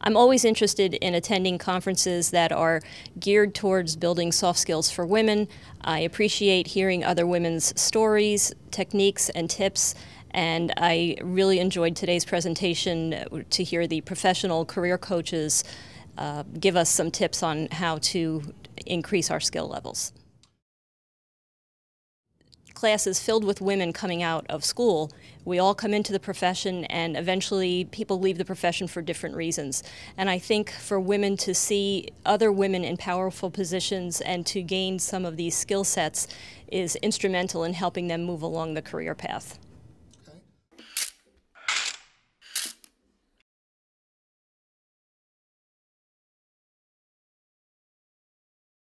I'm always interested in attending conferences that are geared towards building soft skills for women. I appreciate hearing other women's stories, techniques, and tips. And I really enjoyed today's presentation to hear the professional career coaches uh, give us some tips on how to increase our skill levels classes filled with women coming out of school. We all come into the profession, and eventually people leave the profession for different reasons. And I think for women to see other women in powerful positions and to gain some of these skill sets is instrumental in helping them move along the career path.